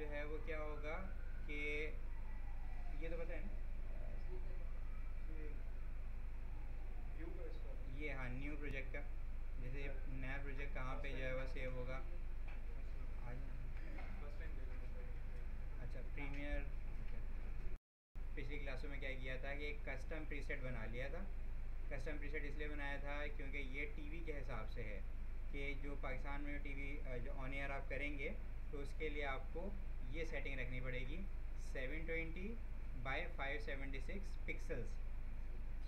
जो है वो क्या होगा कि ये तो पता है ना? ये हाँ न्यू प्रोजेक्ट का। जैसे नया प्रोजेक्ट कहाँ पे जो है वो सेव होगा। अच्छा प्रीमियर पिछली क्लासों में क्या किया था कि एक कस्टम प्रीसेट बना लिया था। कस्टम प्रीसेट इसलिए बनाया था क्योंकि ये टीवी के हिसाब से है कि जो पाकिस्तान में टीवी जो ऑन एयर आप करेंगे तो उसके लिए आपको ये सेटिंग रखनी पड़ेगी। 720 ट्वेंटी बाई फाइव पिक्सल्स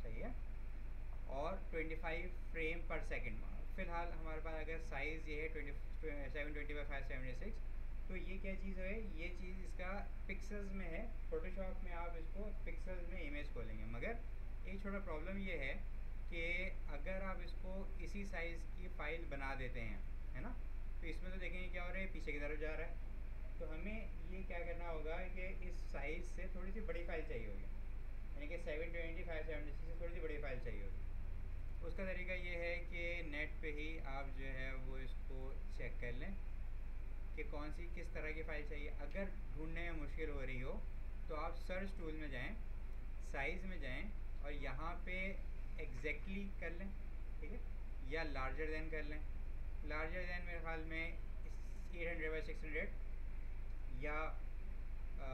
सही है? और 25 फ्रेम पर सेकंड फ़िलहाल हमारे पास अगर साइज़ ये है twenty seven twenty by five seventy six तो ये क्या चीज़ है? ये चीज़ इसका पिक्सल्स में है। फोटोशॉप में आप इसको पिक्सल्स में इमेज खोलेंगे। मगर एक छोटा प्रॉब्लम ये है कि अगर आप इसको इसी साइज़ की फ़ाइल बना देते हैं, है ना? तो इसमें तो देखेंगे क्या हो रहा है? पीछे की तरफ़ जा रहा है। तो हमें ये क्या करना होगा कि इस साइज़ से थोड़ी सी बड़ी फ़ाइल चाहिए होगी। यानी कि seven twenty five seventy six से थोड़ी सी बड़ी फ़ाइल चाहिए होगी। उसका तरीका ये है कि नेट पे ही आप जो है वो इसको चेक कर लें कि कौन सी किस तरह की फ़ाइल चाहिए। अगर ढूँढने में मुश्किल हो रही हो तो आप सर्च टूल में जाएँ साइज़ में जाएँ और यहाँ पे एग्जैक्टली exactly कर लें, ठीक है? या लार्जर दैन कर लें। लार्जर दैन मेरे ख्याल में eight hundred by six hundred या आ,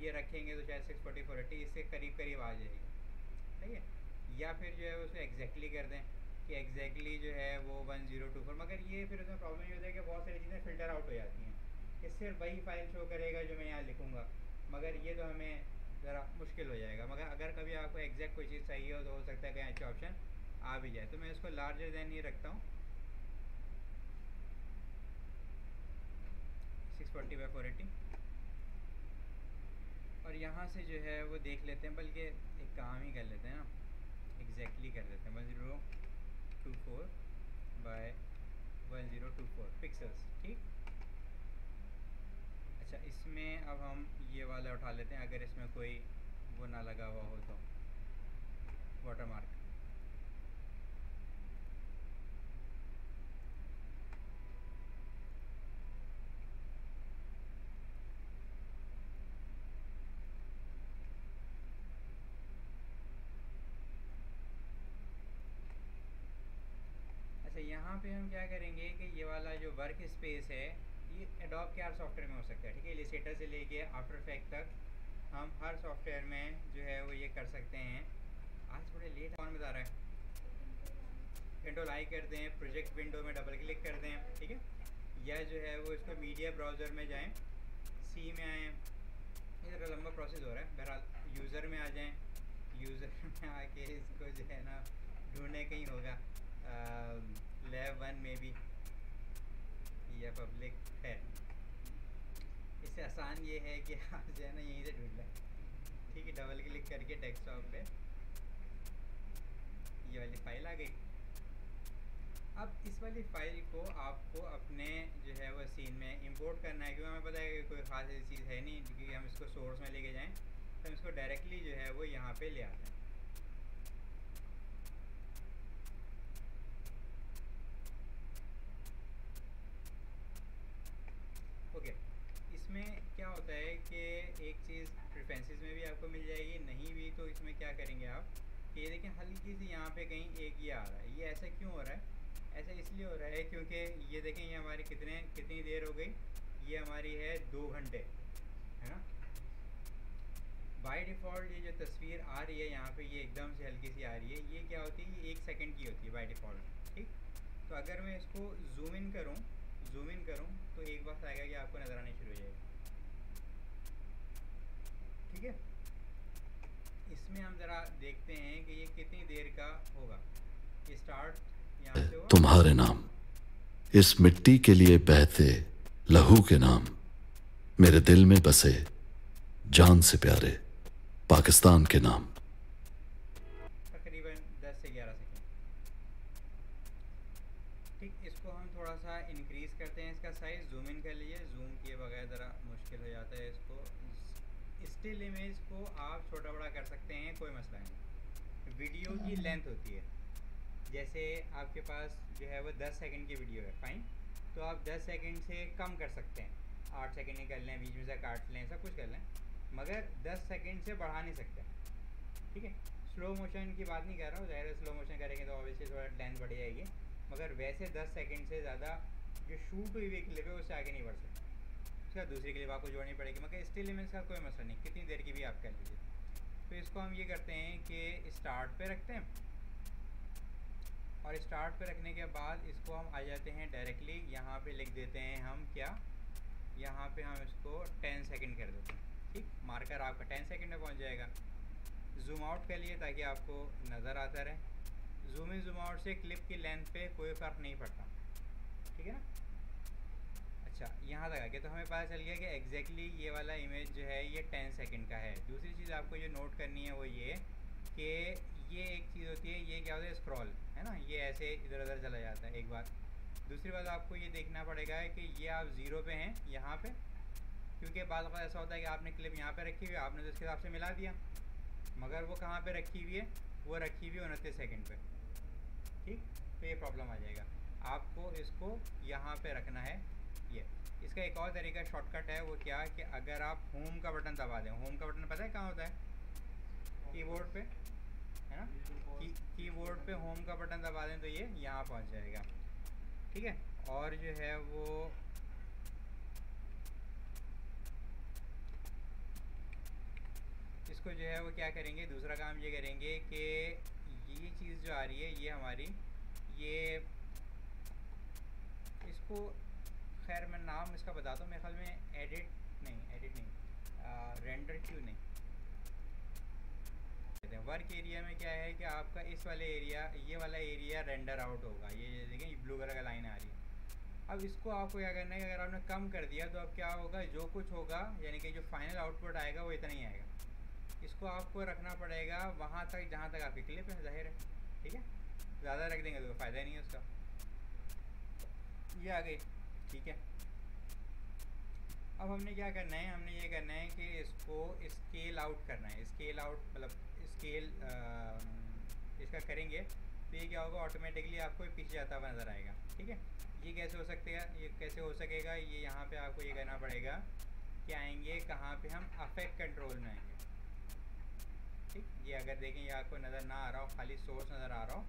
ये रखेंगे तो शायद सिक्स फोर्टी फोर एट्टी इससे करीब करीब आ जाएगी। ठीक है? या फिर जो है उसको एग्जैक्टली कर दें कि एग्जैक्टली जो है वो वन ज़ीरो टू फोर मगर ये फिर उसमें प्रॉब्लम ये होता है कि बहुत सारी चीज़ें फ़िल्टर आउट हो जाती हैं कि सिर्फ़ वही फ़ाइल शो करेगा जो मैं यहाँ लिखूँगा मगर ये तो हमें ज़रा मुश्किल हो जाएगा। मगर अगर कभी आपको एग्जैक्ट कोई चीज़ चाहिए हो तो हो सकता है कहीं अच्छा ऑप्शन आ भी जाए। तो मैं इसको लार्जर दैन ये रखता हूँ। Six forty by four eighty और यहाँ से जो है वो देख लेते हैं, बल्कि एक काम ही कर लेते हैं ना। एग्जैक्टली कर लेते हैं। One zero two four by one zero two four pixels ठीक? अच्छा इसमें अब हम ये वाला उठा लेते हैं, अगर इसमें कोई वो ना लगा हुआ हो तो। वाटर मार्क अच्छा यहाँ पे हम क्या करेंगे कि ये वाला जो वर्क स्पेस है, ये एडोब के हर सॉफ्टवेयर में हो सकता है, ठीक है? इलिस्ट्रेटर से लेके आफ्टर इफ़ेक्ट तक हम हर सॉफ्टवेयर में जो है वो ये कर सकते हैं। आज थोड़े लेट कौन बता रहा है? कंट्रोल आई कर दें प्रोजेक्ट विंडो में डबल क्लिक कर दें ठीक है? या जो है वो इसको मीडिया ब्राउज़र में जाएँ सी में आएँ, ये ज़रा लंबा प्रोसेस हो रहा है। बहरहाल यूज़र में आ जाएँ यूज़र में आके इसको जो है ना ढूँढने कहीं होगा। लैब वन में भी या पब्लिक है। इससे आसान ये है कि आप जो है ना यहीं से ढूंढ लें। ठीक है डबल क्लिक करके डेस्कटॉप पे ये वाली फ़ाइल आ गई। अब इस वाली फ़ाइल को आपको अपने जो है वो सीन में इंपोर्ट करना है, क्योंकि हमें पता है कि कोई ख़ास ऐसी चीज़ है नहीं, क्योंकि हम इसको सोर्स में लेके जाएँ तो हम इसको डायरेक्टली जो है वो यहाँ पे ले आते हैं। ओके इसमें क्या होता है कि एक चीज़ प्रेफरेंसेस में भी आपको मिल जाएगी, नहीं भी तो इसमें क्या करेंगे आप? ये देखें हल्की सी यहाँ पे कहीं एक ये आ रहा है। ये ऐसा क्यों हो रहा है? ऐसा इसलिए हो रहा है क्योंकि ये देखें ये हमारी कितने, कितनी देर हो गई? ये हमारी है दो घंटे, है ना? बाय डिफ़ॉल्ट ये जो तस्वीर आ रही है यहाँ पे, ये एकदम से हल्की सी आ रही है। ये क्या होती है? ये एक सेकंड की होती है बाय डिफ़ॉल्ट ठीक? तो अगर मैं इसको जूम इन करूँ जूम इन करूँ तो एक वक्त आएगा कि आपको नज़र आने शुरू हो जाएगा। ठीक है? इसमें हम ज़रा देखते हैं कि ये कितनी देर का होगा। ये स्टार्ट तुम्हारे नाम, इस मिट्टी के लिए बहते लहू के नाम, मेरे दिल में बसे जान से प्यारे पाकिस्तान के नाम। स्टिल इमेज को आप छोटा बड़ा कर सकते हैं कोई मसला नहीं। वीडियो की लेंथ होती है। जैसे आपके पास जो है वो 10 सेकंड की वीडियो है फाइन तो आप 10 सेकंड से कम कर सकते हैं। आठ सेकेंड ही कर लें बीच में से काट लें सब कुछ कर लें। मगर दस सेकेंड से बढ़ा नहीं सकते। ठीक है? स्लो मोशन की बात नहीं कर रहा हूँ ज़ाहिर स्लो मोशन करेंगे तो ऑब्वियसली थोड़ा लेंथ बढ़ जाएगी। मगर वैसे दस सेकेंड से ज़्यादा जो शूट हुई हुई क्लिप है उससे आगे नहीं बढ़ सकते। उसके बाद दूसरी क्लिप आपको जोड़नी पड़ेगी। मगर स्टिल इमेज का कोई मसला नहीं, कितनी देर की भी आप कर लीजिए। तो इसको हम ये करते हैं कि स्टार्ट पे रखते हैं। और स्टार्ट पे रखने के बाद इसको हम आ जाते हैं डायरेक्टली यहाँ पे लिख देते हैं हम क्या? यहाँ पे हम इसको टेन सेकंड कर देते हैं, ठीक? मार्कर आपका टेन सेकंड में पहुँच जाएगा। जूम आउट कर लिए ताकि आपको नज़र आता रहे। जूम इन जूम आउट से क्लिप की लेंथ पे कोई फ़र्क नहीं पड़ता, ठीक है ना? अच्छा यहाँ तक आ गया। तो हमें पता चल गया कि एग्जैक्टली exactly ये वाला इमेज जो है, ये टेन सेकंड का है। दूसरी चीज़ आपको ये नोट करनी है वो ये कि ये एक चीज़ होती है, ये क्या होता है स्क्रॉल है ना? ये ऐसे इधर उधर चला जाता है, एक बार। दूसरी बात आपको ये देखना पड़ेगा कि ये आप ज़ीरो पे हैं, यहाँ पे। क्योंकि बाद ऐसा होता है कि आपने क्लिप यहाँ पे रखी हुई है, आपने तो इसके हिसाब से मिला दिया। मगर वो कहाँ पे रखी हुई है? वो रखी हुई है उनतीस सेकेंड पे। ठीक? तो ये प्रॉब्लम आ जाएगा। आपको इसको यहाँ पे रखना है। ये। इसका एक और तरीका शॉर्टकट है, वो क्या कि अगर आप होम का बटन दबा दें होम का बटन पता है कहाँ होता है? कीबोर्ड पे, है ना? की कीबोर्ड पे होम का बटन दबा दें तो ये यहाँ पहुँच जाएगा। ठीक है? और जो है वो इसको जो है वो क्या करेंगे? दूसरा काम ये करेंगे कि ये चीज़ जो आ रही है, ये हमारी, ये इसको खैर मैं नाम इसका बताता हूँ मेरे ख्याल में एडिट नहीं एडिट नहीं रेंडर क्यों नहीं। वर्क एरिया में क्या है कि आपका इस वाले एरिया ये वाला एरिया रेंडर आउट होगा। ये देखें ब्लू कलर का लाइन आ रही है। अब इसको आपको क्या करना है अगर आपने कम कर दिया तो अब क्या होगा, जो कुछ होगा, यानी कि जो फाइनल आउटपुट आएगा, वो इतना ही आएगा। इसको आपको रखना पड़ेगा वहाँ तक, जहाँ तक आपकी क्लिप है, ज़ाहिर है, ठीक है? ज़्यादा रख देंगे तो फ़ायदा नहीं है उसका। ये आ गई। ठीक है? अब हमने क्या करना है? हमने ये करना है कि इसको स्केल आउट करना है। स्केल आउट मतलब स्केल इसका करेंगे तो ये क्या होगा? ऑटोमेटिकली आपको पीछे जाता हुआ नज़र आएगा। ठीक है? ये कैसे हो सकते हैं? ये कैसे हो सकेगा? ये यहाँ पे आपको ये करना पड़ेगा कि आएँगे, कहाँ पे हम अफेक्ट कंट्रोल में आएँगे। ठीक? ये अगर देखें, ये आपको नज़र ना आ रहा हो, खाली सोर्स नज़र आ रहा हो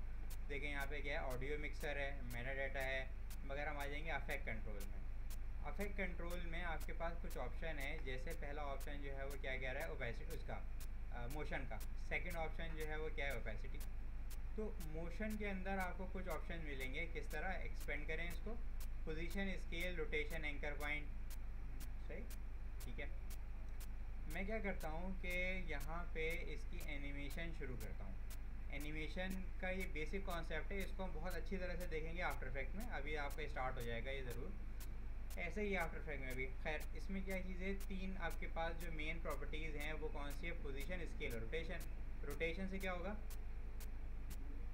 देखें यहाँ पे क्या है ऑडियो मिक्सर है मेटा डाटा है, मगर हम आ जाएँगे अफेक्ट कंट्रोल में। अफेक्ट कंट्रोल में आपके पास कुछ ऑप्शन है, जैसे पहला ऑप्शन जो है वो क्या कह रहा है ओपेसिटी उसका मोशन का। सेकंड ऑप्शन जो है वो क्या है ओपेसिटी तो मोशन के अंदर आपको कुछ ऑप्शन मिलेंगे, किस तरह? एक्सपेंड करें इसको। Position scale rotation anchor point सही? ठीक है। मैं क्या करता हूँ कि यहाँ पे इसकी एनिमेशन शुरू करता हूँ। एनिमेशन का ये बेसिक कॉन्सेप्ट है, इसको हम बहुत अच्छी तरह से देखेंगे आफ्टर इफ़ेक्ट में। अभी आपका स्टार्ट हो जाएगा ये ज़रूर। ऐसे ही आफ्टर इफ़ेक्ट में भी। खैर, इसमें क्या चीज़ें तीन आपके पास जो मेन प्रॉपर्टीज़ हैं, वो कौन सी है? पोजिशन स्केल रोटेशन रोटेशन से क्या होगा?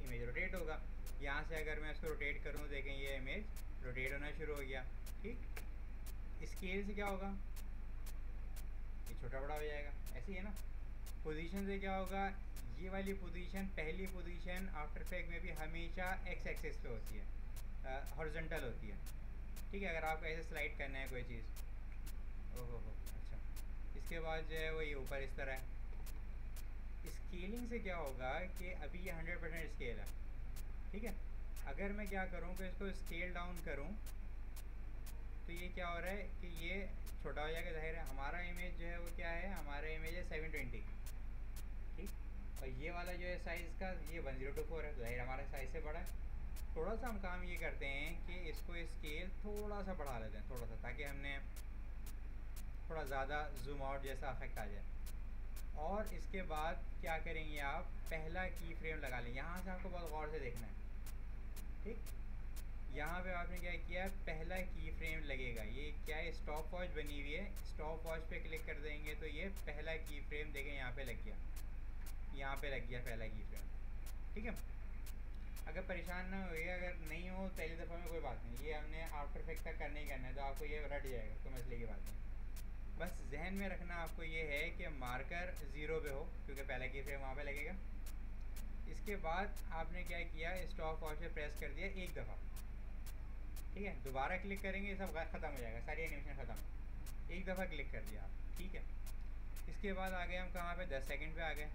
इमेज रोटेट होगा। यहाँ से अगर मैं इसको रोटेट करूँ, देखें ये इमेज रोटेट होना शुरू हो गया। ठीक? स्केल से क्या होगा? ये छोटा बड़ा हो जाएगा। ऐसे ही है ना? पोजीशन से क्या होगा? ये वाली पोजीशन पहली पोजीशन आफ्टर इफ़ेक्ट में भी हमेशा एक्स एक्सेस पे होती है हॉरिजॉन्टल होती है। ठीक है, अगर आपको ऐसे स्लाइड करना है कोई चीज़। ओहो, हो अच्छा। इसके बाद जो है वो ये ऊपर इस तरह है। स्केलिंग से क्या होगा कि अभी ये हंड्रेड परसेंट स्केल है। ठीक है? अगर मैं क्या करूँ कि इसको स्केल डाउन करूँ तो ये क्या हो रहा है कि ये छोटा हो जाएगा, ज़ाहिर है हमारा इमेज जो है वो क्या है? हमारा इमेज है सेवन ट्वेंटी और ये वाला जो है साइज़ का ये वन ज़ीरो टू फोर है, ज़ाहिर हमारे साइज़ से बड़ा है। थोड़ा सा हम काम ये करते हैं कि इसको स्केल थोड़ा सा बढ़ा लेते हैं थोड़ा सा ताकि हमने थोड़ा ज़्यादा जूम आउट जैसा अफेक्ट आ जाए। और इसके बाद क्या करेंगे आप? पहला की फ्रेम लगा लें। यहाँ से आपको बहुत गौर से देखना है। ठीक? यहाँ पे आपने क्या किया पहला की फ्रेम लगेगा। ये क्या है? स्टॉप वॉच बनी हुई है। स्टॉप वॉच पे क्लिक कर देंगे तो ये पहला की फ्रेम देखें, यहाँ पे लग गया। यहाँ पे लग गया पहला की। फ्रेम ठीक है? अगर परेशान ना हुए अगर नहीं हो, पहली दफ़ा में कोई बात नहीं। ये हमने आफ्टर इफ़ेक्ट तक करना ही करना है तो आपको ये रट जाएगा, कोई मसले की बात नहीं। बस जहन में रखना आपको ये है कि मार्कर ज़ीरो पे हो, क्योंकि पहला की फ्रेम वहाँ पे लगेगा। इसके बाद आपने क्या किया स्टॉप वॉच पे प्रेस कर दिया एक दफ़ा। ठीक है? दोबारा क्लिक करेंगे सब ख़त्म हो जाएगा, सारी एनिमेशन ख़त्म। एक दफ़ा क्लिक कर दिया ठीक है? इसके बाद आ गए हम कहाँ पे? 10 सेकंड पे आ गए।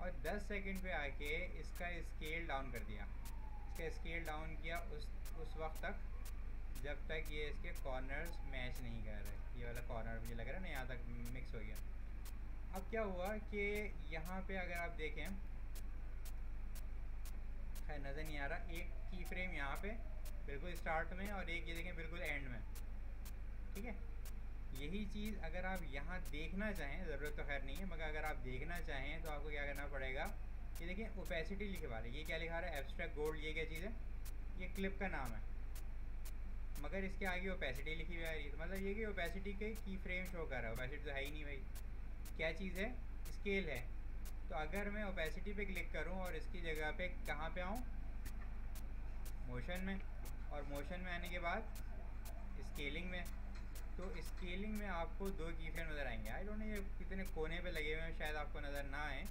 और 10 सेकंड पे आके इसका स्केल डाउन कर दिया। इसका स्केल डाउन किया उस उस वक्त तक, जब तक ये इसके कॉर्नर्स मैच नहीं कर रहे। ये वाला कॉर्नर मुझे लग रहा है ना, यहाँ तक मिक्स हो गया। अब क्या हुआ कि यहाँ पे अगर आप देखें, खैर नज़र नहीं आ रहा, एक की फ्रेम यहाँ पे बिल्कुल स्टार्ट में और एक ये देखें बिल्कुल एंड में। ठीक है? यही चीज़ अगर आप यहाँ देखना चाहें, ज़रूरत तो खैर नहीं है, मगर अगर आप देखना चाहें तो आपको क्या करना पड़ेगा ये देखिए ओपेसिटी लिखवा रहा ये क्या लिखा रहा है? एब्स्ट्रैक्ट गोल्ड ये क्या चीज़ है? ये क्लिप का नाम है। मगर इसके आगे ओपेसिटी लिखी हुई आ रही है तो मतलब ये कि ओपेसिटी के की फ्रेम शो कर रहा है। ओपेसिटी तो है ही नहीं भाई। क्या चीज़ है? स्केल है। तो अगर मैं ओपेसिटी पे क्लिक करूँ और इसकी जगह पे कहाँ पे आऊँ? मोशन में। और मोशन में आने के बाद स्केलिंग में। तो स्केलिंग में आपको दो की नज़र आएँगे। आई डोंट नो ये कितने कोने पे लगे हुए हैं, शायद आपको नज़र ना आए,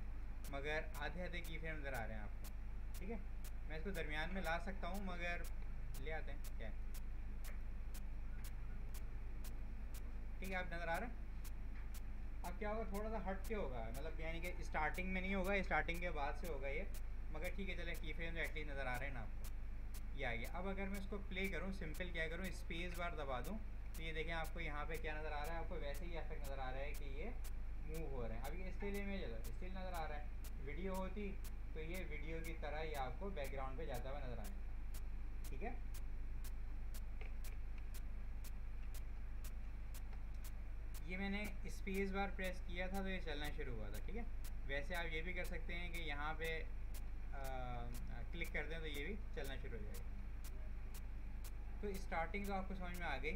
मगर आधे आधे की नज़र आ रहे हैं आपको। ठीक है? मैं इसको दरमियान में ला सकता हूँ, मगर ले आते हैं। क्या ठीक है, आप नज़र आ रहे हैं? अब क्या होगा? थोड़ा सा हट के होगा। मतलब यानी कि स्टार्टिंग में नहीं होगा स्टार्टिंग के बाद से होगा ये। मगर ठीक है, चले की फ्रेम एटलीस्ट नज़र आ रहे हैं ना आपको। ये आ गया। अब अगर मैं इसको प्ले करूँ सिंपल क्या करूँ स्पेस बार दबा दूँ। तो ये देखें आपको यहाँ पे क्या नज़र आ रहा है? आपको वैसे ही इफ़ेक्ट नज़र आ रहा है कि ये मूव हो रहे हैं। अब ये स्टिल इमेज स्टिल नज़र आ रहा है। वीडियो होती तो ये वीडियो की तरह ही आपको बैकग्राउंड पे जाता हुआ नज़र आए ठीक है? ये मैंने स्पेस बार प्रेस किया था तो ये चलना शुरू हुआ था ठीक है? वैसे आप ये भी कर सकते हैं कि यहाँ पे आ, क्लिक कर दें तो ये भी चलना शुरू हो जाएगा। तो स्टार्टिंग तो आपको समझ में आ गई।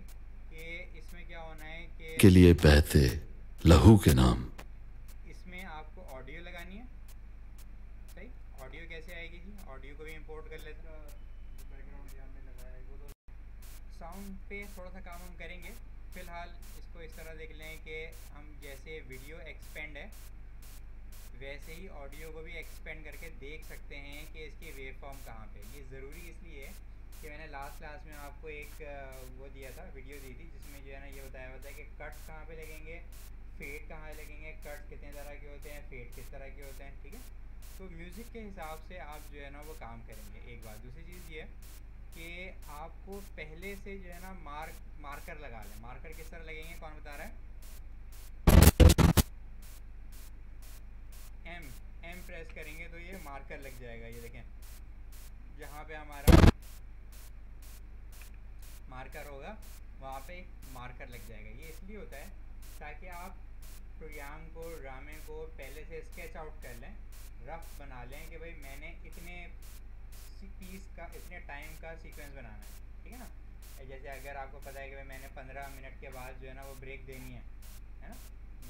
कि इसमें क्या होना है कि के लिए बहते लहू के नाम। इसमें आपको ऑडियो लगानी है। सही? ऑडियो कैसे आएगी जी? ऑडियो को भी इंपोर्ट कर लेते साउंड पे थोड़ा सा काम हम करेंगे। फ़िलहाल इसको इस तरह देख लें कि हम जैसे वीडियो एक्सपेंड है वैसे ही ऑडियो को भी एक्सपेंड करके देख सकते हैं कि इसकी वेव फॉर्म कहाँ पे ये ज़रूरी इसलिए है कि मैंने लास्ट क्लास में आपको एक वो दिया था वीडियो दी थी, जिसमें जो है ना ये बताया होता है कि कट कहाँ पे लगेंगे फेड कहाँ लगेंगे कट कितने तरह के होते हैं फेड किस तरह के होते हैं, ठीक है? तो म्यूज़िक के हिसाब से आप जो है ना वो काम करेंगे, एक बात। दूसरी चीज़ ये कि आपको पहले से जो है ना मार्क मार्कर लगा लें। मार्कर किस तरह लगेंगे, कौन बता रहा है? एम एम प्रेस करेंगे तो ये मार्कर लग जाएगा, ये देखें। जहाँ पे हमारा मार्कर होगा, वहाँ पे मार्कर लग जाएगा। ये इसलिए होता है ताकि आप प्रोग्राम को, ड्रामे को पहले से स्केच आउट कर लें रफ बना लें कि भाई मैंने इतने पीस का, इतने टाइम का सीक्वेंस बनाना है, ठीक है ना? जैसे अगर आपको पता है कि भाई मैंने पंद्रह मिनट के बाद जो है ना वो ब्रेक देनी है है ना?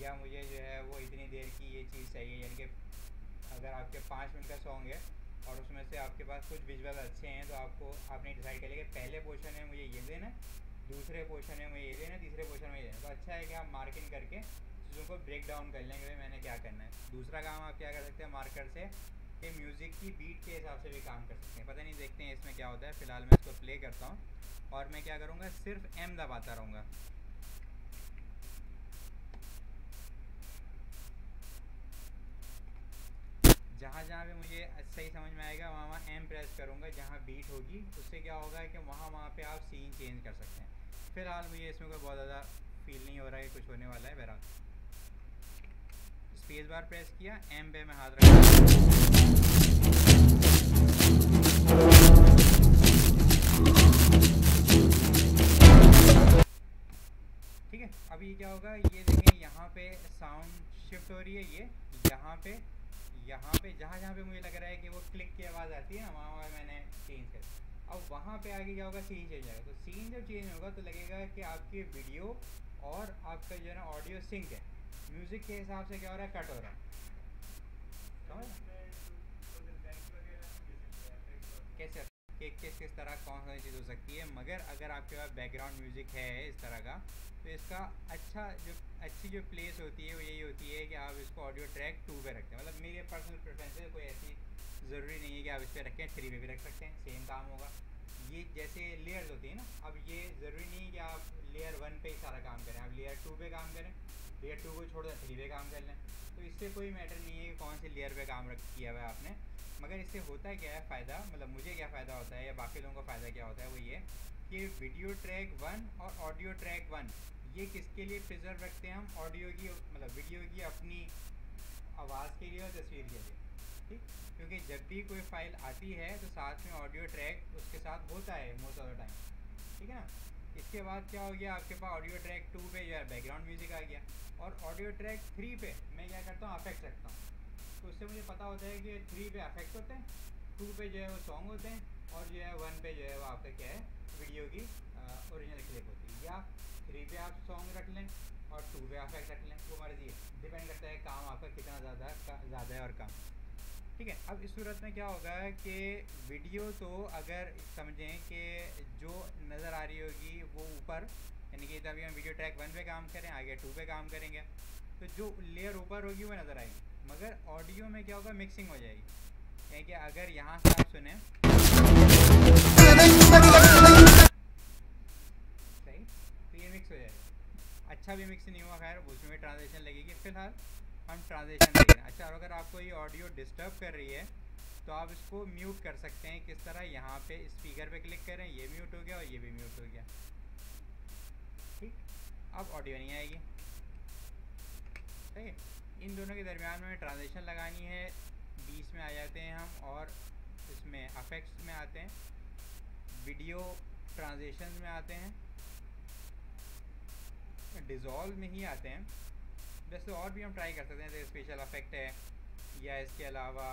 या मुझे जो है वो इतनी देर की ये चीज़ चाहिए, यानी कि अगर आपके पाँच मिनट का सॉन्ग है और उसमें से आपके पास कुछ विजुअल अच्छे हैं तो आपको आपने डिसाइड कर लिया कि पहले पोर्शन में मुझे ये देना, दूसरे पोर्शन में मुझे ये देना, तीसरे पोर्शन में ये देना। तो अच्छा है कि आप मार्किंग करके चीज़ों को ब्रेक डाउन कर लेंगे मैंने क्या करना है। दूसरा काम आप क्या कर सकते हैं मार्कर से कि म्यूज़िक की बीट के हिसाब से भी काम कर सकते हैं। पता नहीं, देखते हैं इसमें क्या होता है। फ़िलहाल मैं इसको प्ले करता हूँ। और मैं क्या करूँगा, सिर्फ़ एम दबाता रहूँगा। जहाँ जहाँ भी मुझे सही समझ में आएगा, वहाँ वहाँ एम प्रेस करूँगा, जहाँ बीट होगी, उससे क्या होगा कि वहाँ वहाँ पे आप सीन चेंज कर सकते हैं। फ़िलहाल मुझे इसमें कोई बहुत ज़्यादा फील नहीं हो रहा है कुछ होने वाला है, बहरहाल। स्पेस बार प्रेस किया एम पे मैं हाथ रखा। ठीक है ये क्या होगा, ये देखें, यहाँ पे साउंड शिफ्ट हो रही है, ये यहाँ पे यहाँ पे, जहाँ जहाँ पे मुझे लग रहा है कि वो क्लिक की आवाज़ आती है ना, वहाँ वहाँ मैंने चेंज कर अब वहाँ पे आगे क्या होगा? सीन चेंज आएगा। तो सीन जब चेंज होगा तो लगेगा कि आपकी वीडियो और आपका जो है ना ऑडियो सिंक है। म्यूज़िक के हिसाब से क्या हो रहा है? कट हो रहा है। कैसे कि किस किस तरह कौन सी चीज़ हो सकती है, मगर अगर आपके पास बैकग्राउंड म्यूज़िक है इस तरह का तो इसका अच्छा जो, अच्छी जो प्लेस होती है वो यही होती है कि आप इसको ऑडियो ट्रैक टू पे रखते हैं। मतलब मेरे पर्सनल प्रेफरेंस है कोई ऐसी ज़रूरी नहीं है कि आप इस पर रखें थ्री पे भी रख सकते हैं सेम काम होगा। ये जैसे लेयर्स होती है ना, अब ये ज़रूरी नहीं है कि आप लेयर वन पे ही सारा काम करें, आप लेयर टू पे काम करें लेयर टू को छोड़ दें थ्री पे काम कर लें। तो इससे कोई मैटर नहीं है कि कौन सी लेयर पे काम रख, किया हुआ है आपने। मगर इससे होता क्या है फ़ायदा? मतलब मुझे क्या फ़ायदा होता है या बाकी लोगों को फ़ायदा क्या होता है वो ये कि वीडियो ट्रैक वन और ऑडियो ट्रैक वन ये किसके लिए प्रिजर्व रखते हैं हम? ऑडियो की मतलब वीडियो की अपनी आवाज़ के लिए और तस्वीर के लिए, ठीक? क्योंकि जब भी कोई फ़ाइल आती है तो साथ में ऑडियो ट्रैक उसके साथ होता है मोस्ट ऑफ़ द टाइम ठीक है ना? इसके बाद क्या हो गया? आपके पास ऑडियो ट्रैक टू पे जो है बैकग्राउंड म्यूज़िक आ गया और ऑडियो ट्रैक थ्री पे मैं क्या करता हूँ अफेक्ट रखता हूँ। तो उससे मुझे पता होता है कि थ्री पे अफेक्ट होते हैं टू पे जो है वो सॉन्ग होते हैं और जो है वन पे जो है वो आपका क्या है वीडियो की ओरिजिनल क्लिप होती है। या थ्री पे आप सॉन्ग रख लें और टू पे अफेक्ट रख लें, वो मर्ज़ी है डिपेंड करता है काम आपका कितना ज़्यादा ज़्यादा है और कम। ठीक है, अब इस सूरत में क्या होगा कि वीडियो तो अगर समझें कि जो नज़र आ रही होगी वो ऊपर, यानी कि तभी हम वीडियो ट्रैक वन पे काम करें, आगे टू पे काम करेंगे तो जो लेयर ऊपर होगी वो नज़र आएगी। मगर ऑडियो में क्या होगा? मिक्सिंग हो जाएगी। यानी अगर यहाँ से आप सुने। सही? तो ये मिक्स हो जाएगा। अच्छा भी मिक्स नहीं हुआ, खैर उसमें भी ट्रांजेक्शन लगेगी। फ़िलहाल, हम ट्रांजेक्शन हैं। अच्छा अगर आपको ये ऑडियो डिस्टर्ब कर रही है तो आप इसको म्यूट कर सकते हैं। किस तरह? यहाँ पे स्पीकर पे क्लिक करें। ये म्यूट हो गया और ये भी म्यूट हो गया। ठीक? अब ऑडियो नहीं आएगी। ठीक है इन दोनों के दरमियान में ट्रांजेक्शन लगानी है। बीच में आ जाते हैं हम और इसमें अफेक्ट्स में आते हैं। वीडियो ट्रांजेक्शन में आते हैं। डिज़ोल्व में ही आते हैं। वैसे और भी हम ट्राई कर सकते हैं, जैसे स्पेशल अफेक्ट है या इसके अलावा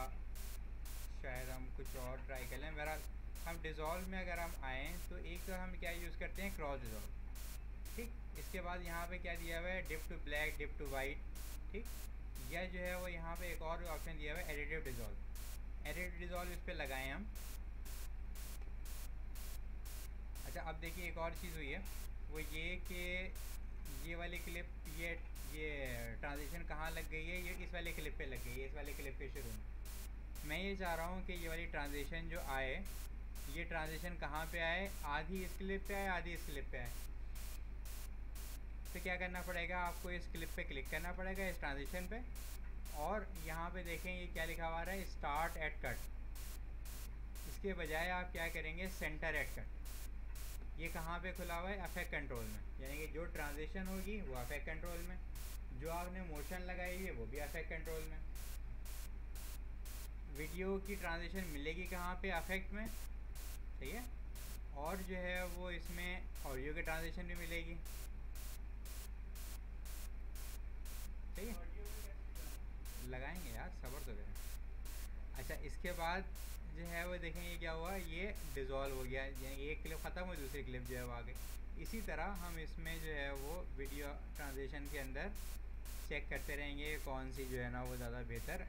शायद हम कुछ और ट्राई कर लें। बहरहाल, हम डिज़ोल्व में अगर हम आएँ तो एक तो हम क्या यूज़ करते हैं क्रॉस डिज़ोल्व ठीक? इसके बाद यहाँ पे क्या दिया हुआ है? Dip to black dip to white ठीक? या जो है वो यहाँ पे एक और ऑप्शन दिया हुआ है एडिटिव डिज़ोल्व एडिटिव डिज़ोल्व इस पर लगाएँ हम। अच्छा अब देखिए एक और चीज़ हुई है। वो ये कि ये वाली क्लिप ये ये ट्रांजिशन कहाँ लग गई है? ये इस वाले क्लिप पे लग गई है, इस वाले क्लिप पे शुरू में। मैं ये चाह रहा हूँ कि ये वाली ट्रांजिशन जो आए, ये ट्रांजिशन कहाँ पे आए? आधी इस क्लिप पे आए, आधी इस क्लिप पे आए। तो क्या करना पड़ेगा? आपको इस क्लिप पे क्लिक करना पड़ेगा, इस ट्रांजिशन पे। और यहाँ पे देखें, ये क्या लिखा हुआ है? स्टार्ट एट कट इसके बजाय आप क्या करेंगे? सेंटर एट कट ये कहाँ पे खुला हुआ है? अफेक्ट कंट्रोल में। यानी कि जो ट्रांजिशन होगी, वो अफेक्ट कंट्रोल में। जो आपने मोशन लगाई है, वो भी अफेक्ट कंट्रोल में। वीडियो की ट्रांजिशन मिलेगी कहाँ पे? अफेक्ट में। ठीक है? और जो है, वो इसमें ऑडियो की ट्रांजिशन भी मिलेगी। ठीक है। लगाएँगे यार, सबर तो करें। अच्छा इसके बाद जो है वो देखें ये क्या हुआ, ये डिज़ोल्व हो गया, यानी एक क्लिप ख़त्म हुई, दूसरी क्लिप जो है वो आ गई। इसी तरह हम इसमें जो है वो वीडियो ट्रांजेक्शन के अंदर चेक करते रहेंगे कौन सी जो है ना वो ज़्यादा बेहतर।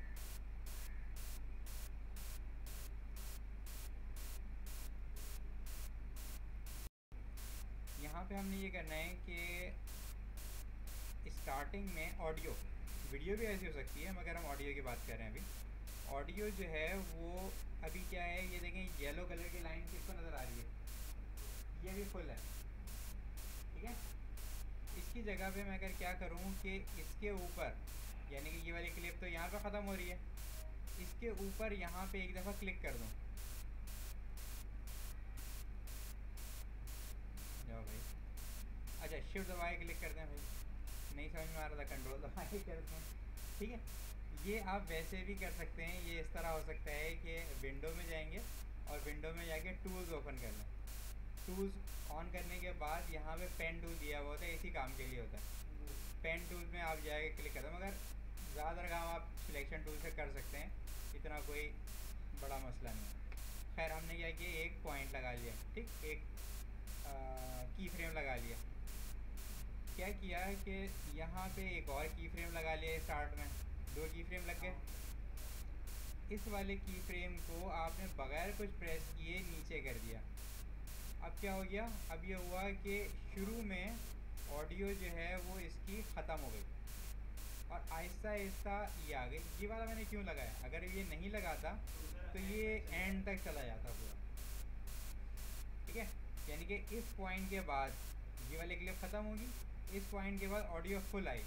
यहाँ पे हमने ये करना है कि स्टार्टिंग में ऑडियो वीडियो भी ऐसी हो सकती है, मगर हम ऑडियो की बात कर रहे हैं अभी। ऑडियो जो है, वो अभी क्या है, ये देखें येलो कलर की लाइन किसको नज़र आ रही है? ये भी फुल है। ठीक है? इसकी जगह पे मैं अगर क्या करूँ कि इसके ऊपर, यानी कि ये वाली क्लिप तो यहाँ पर ख़त्म हो रही है, इसके ऊपर यहाँ पे एक दफ़ा क्लिक कर दूँ। जाओ भाई। अच्छा शिफ्ट दबाए क्लिक करते हैं भाई। नहीं समझ में आ रहा था कंट्रोल दबा के करते हैं ठीक है? ये आप वैसे भी कर सकते हैं, ये इस तरह हो सकता है कि विंडो में जाएँगे और विंडो में जाके टूल्स ओपन कर लें। टूल्स ऑन करने के बाद यहाँ पे पेन टूल दिया हुआ होता है, इसी काम के लिए होता है। पेन टूल में आप जाके क्लिक करते हैं मगर ज़्यादातर काम आप सिलेक्शन टूल से कर सकते हैं, इतना कोई बड़ा मसला नहीं है। खैर, हमने क्या किया, एक पॉइंट लगा लिया, ठीक? एक की फ्रेम लगा लिया। क्या किया कि यहाँ पे एक और की फ्रेम लगा लिया स्टार्ट में? दो की फ्रेम लग गए। इस वाले की फ्रेम को आपने बगैर कुछ प्रेस किए नीचे कर दिया। अब क्या हो गया? अब ये हुआ कि शुरू में ऑडियो जो है वो इसकी ख़त्म हो गई। और आहिस्ता आहिस्ता ये आ गई। ये वाला मैंने क्यों लगाया? अगर ये नहीं लगाता तो ये एंड तक चला जाता पूरा। ठीक है? यानी कि इस पॉइंट के बाद ये वाली क्लिप ख़त्म होगी। इस पॉइंट के बाद ऑडियो फुल आई।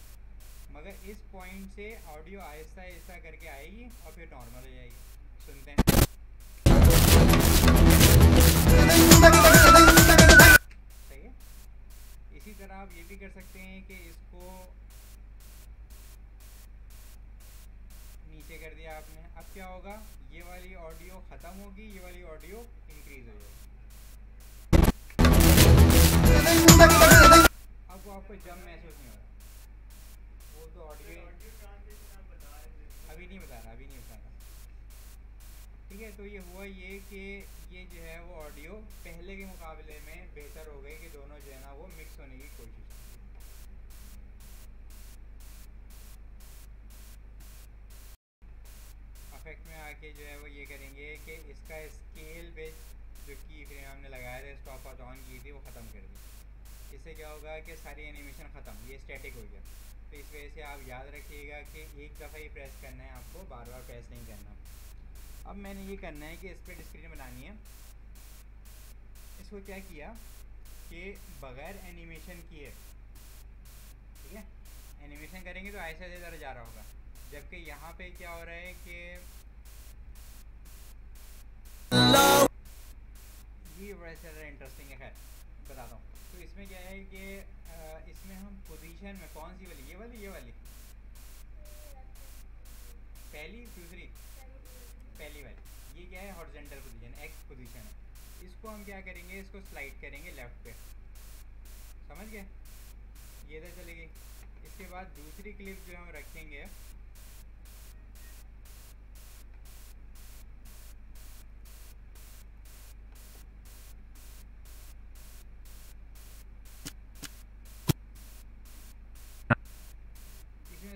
मगर इस पॉइंट से ऑडियो आहिस्ता आहिस्ता करके आएगी और फिर नॉर्मल हो जाएगी। सुनते हैं। सही है? इसी तरह आप ये भी कर सकते हैं कि इसको नीचे कर दिया आपने। अब क्या होगा? ये वाली ऑडियो ख़त्म होगी, ये वाली ऑडियो इंक्रीज हो जाएगी। वो आपको जम महसूस नहीं हो रहा वो तो ऑडियो अभी नहीं बता रहा अभी नहीं बता रहा ठीक है तो ये हुआ ये कि ये जो है वो ऑडियो पहले के मुकाबले में बेहतर हो गई कि दोनों जो है ना वो मिक्स होने की कोशिश अफेक्ट में आके जो है वो ये करेंगे कि इसका स्केल बेस जो की फिर हमने लगाया था इसको स्टॉप ऑन की थी, वो ख़त्म कर दी। इससे क्या होगा कि सारी एनिमेशन ख़त्म, ये स्टैटिक हो गया। तो इस वजह से आप याद रखिएगा कि एक दफ़ा ही प्रेस करना है आपको बार बार प्रेस नहीं करना। अब मैंने ये करना है कि इस पर स्क्रीन बनानी है। इसको क्या किया कि बग़ैर एनिमेशन किए, ठीक है? एनिमेशन करेंगे तो ऐसे ऐसे ज़रा जा रहा होगा। जबकि यहाँ पे क्या हो रहा है कि ये बड़ा इंटरेस्टिंग है, खैर, बताता हूँ। तो इसमें क्या है कि इसमें हम पोजीशन में कौन सी वाली? ये वाली ये वाली? पहली, दूसरी? पहली वाली। ये क्या है? हॉर्जेंटल पोजीशन एक्स पोजीशन है। इसको हम क्या करेंगे? इसको स्लाइड करेंगे लेफ़्ट पे। समझ गए? ये इधर चलेगी इसके बाद दूसरी क्लिप जो हम रखेंगे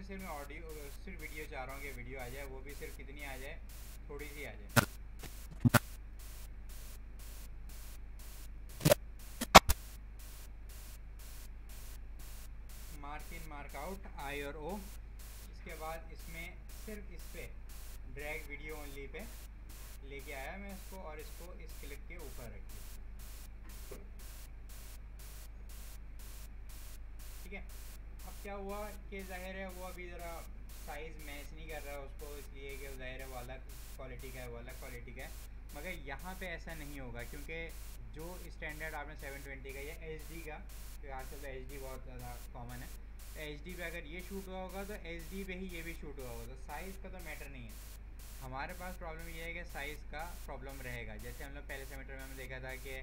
सिर्फ़ मैं सिर्फ़ वीडियो चाह रहा हूँ कि वीडियो आ जाए, वो भी सिर्फ़ कितनी आ जाए, थोड़ी सी आ जाए। Mark in mark out I और ओ इसके बाद इसमें सिर्फ़ इस पर ड्रैग वीडियो ओनली पे लेके आया मैं इसको और इसको इस क्लिक के ऊपर रखी ठीक है? अब क्या हुआ? कि ज़ाहिर है, वो अभी ज़रा साइज़ मैच नहीं कर रहा उसको इसलिए कि ज़ाहिर है वो अलग क्वालिटी का है वो अलग क्वालिटी का है। मगर यहाँ पे ऐसा नहीं होगा क्योंकि जो स्टैंडर्ड आपने 720 का या एच का तो आजकल तो एच बहुत ज़्यादा कॉमन है। तो एच पे अगर ये शूट हुआ होगा तो एच पे ही ये भी शूट हुआ होगा। तो साइज़ का तो मैटर नहीं है। हमारे पास प्रॉब्लम ये है कि साइज़ का प्रॉब्लम रहेगा। जैसे हम लोग पहले सेमेटर में हमने देखा था कि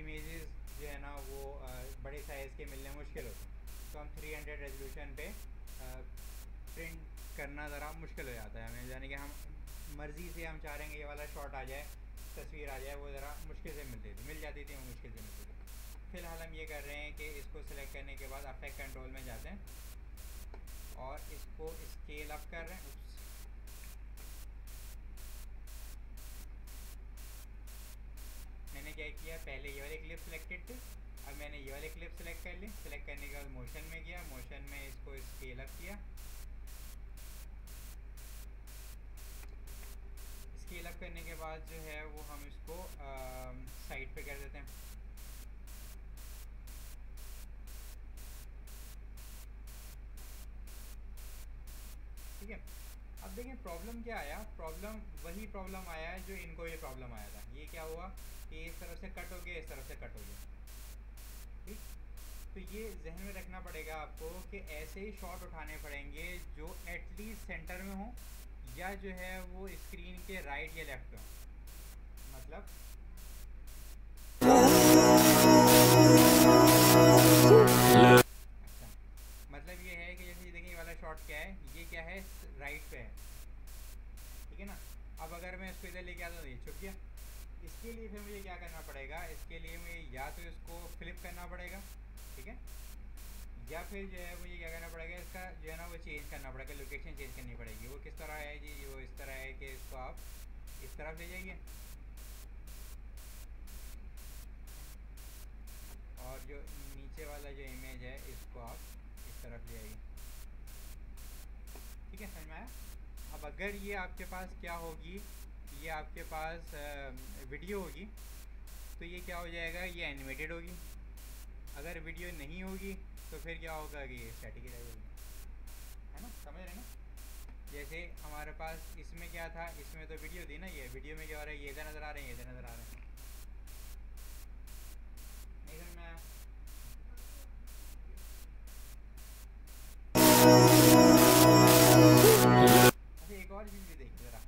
इमेजेस जो है ना वो आ, बड़े साइज़ के मिलने मुश्किल होते तो हम 300 रेजोल्यूशन पे प्रिंट करना ज़रा मुश्किल हो जाता है हमें। यानी कि हम मर्ज़ी से हम चाह रहे हैं ये वाला शॉट आ जाए, तस्वीर आ जाए, वो ज़रा मुश्किल से मिलती थी। मिल जाती थी, वो मुश्किल से मिलती थी। फ़िलहाल हम ये कर रहे हैं कि इसको सिलेक्ट करने के बाद अफेक्ट कंट्रोल में जाते हैं और इसको स्केल अप कर रहे हैं। मैंने क्या किया? पहले ये वाले क्लिप सिलेक्टेड थे, अब मैंने ये वाले क्लिप सेलेक्ट कर ली। सेलेक्ट करने के बाद मोशन में गया मोशन में इसको स्केल अप किया स्केल अप करने के बाद जो है वो हम इसको साइड पे कर देते हैं। ठीक है? अब देखें प्रॉब्लम क्या आया? प्रॉब्लम वही प्रॉब्लम आया है जो इनको ये प्रॉब्लम आया था। ये क्या हुआ? कि इस तरफ़ से कट हो गया, इस तरफ़ से कट हो गया। ठीक? तो ये जहन में रखना पड़ेगा आपको कि ऐसे ही शॉट उठाने पड़ेंगे जो एटलीस्ट सेंटर में हो। या जो है वो स्क्रीन के राइट या लेफ़्ट मतलब? अच्छा। मतलब ये है कि जैसे देखिए वाला शॉट क्या है? ये क्या है? राइट पे है। ठीक है ना? अब अगर मैं इसको इधर लेके आता हूँ, ये छुप गया। इसके लिए फिर मुझे क्या करना पड़ेगा? इसके लिए मुझे या तो इसको फ्लिप करना पड़ेगा। या फिर जो है मुझे क्या करना पड़ेगा, इसका जो है ना वो चेंज करना पड़ेगा लोकेशन चेंज करनी पड़ेगी। वो किस तरह है जी वो इस तरह है कि इसको आप इस तरफ़ ले जाइए और जो नीचे वाला जो इमेज है, इसको आप इस तरफ़ ले आइए। ठीक है, समझ में आया? अब अगर ये आपके पास क्या होगी, ये आपके पास वीडियो होगी तो ये क्या हो जाएगा, ये एनिमेटेड होगी। अगर वीडियो नहीं होगी तो फिर क्या होगा कि ये स्टैटिक रहेगी है ना? समझ रहे ना? जैसे हमारे पास इसमें क्या था? इसमें तो वीडियो थी ना ये। वीडियो में क्या हो रहा है? ये इधर नज़र आ रहे हैं, ये इधर नज़र आ रहे हैं। अच्छा एक और चीज़ भी देखिए ज़रा।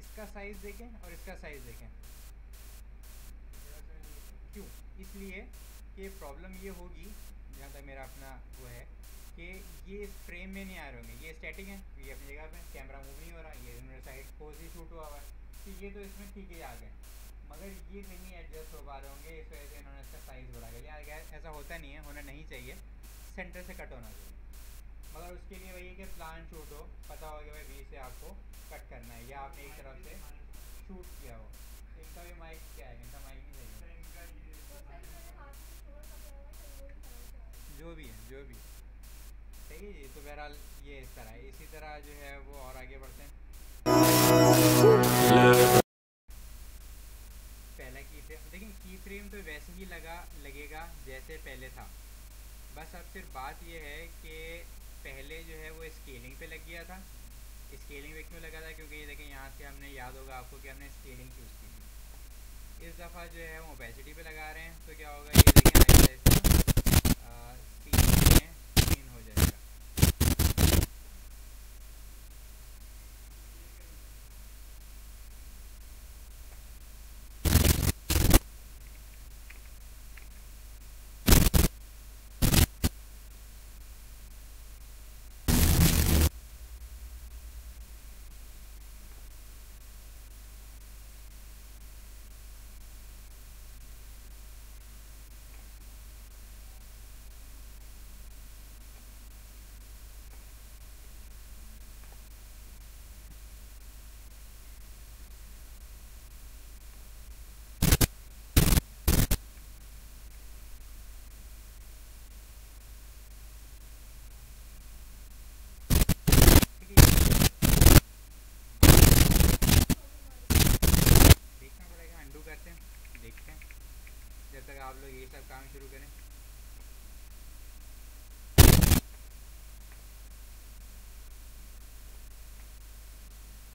इसका साइज़ देखें और इसका साइज़ देखें। क्यों? इसलिए कि प्रॉब्लम ये होगी, जहाँ तक मेरा अपना वो है, कि ये फ्रेम में नहीं आ रहे होंगे। ये स्टैटिक है, ये अपनी जगह पे कैमरा मूव नहीं हो रहा, ये इन्होंने साइड पोज ही शूट हुआ हुआ है। तो ये तो इसमें ठीक ही आ गए। मगर ये नहीं एडजस्ट हो पा रहे होंगे, इस वजह से इन्होंने इसका साइज़ बढ़ा लिया ऐसा होता नहीं है, होना नहीं चाहिए। सेंटर से कट होना चाहिए। मगर उसके लिए वही है कि प्लान शूट हो, पता हो कि भाई बीच से आपको कट करना है, या आपने एक तरफ़ से शूट किया हो। इनका भी माइक क्या है इनका माइक नहीं सही जो भी है, जो भी सही है जी तो बहरहाल ये इस तरह है। इसी तरह जो है वो और आगे बढ़ते हैं। पहला की फ्रेम देखिए, की फ्रेम तो वैसे ही लगा, लगेगा जैसे पहले था। बस अब फिर बात ये है कि पहले जो है वो स्केलिंग पे लग गया था। स्केलिंग पे क्यों लगा था? क्योंकि ये देखें यहाँ से हमने याद होगा आपको कि हमने स्केलिंग चूज़ की थी। इस दफ़ा जो है वो ओपेसिटी पे लगा रहे हैं। तो क्या होगा? ये देखें आहिस्ता तीन हो जाएगा देखना पड़ेगा अंडू करते हैं देखते हैं जब तक आप लोग ये सब काम शुरू करें।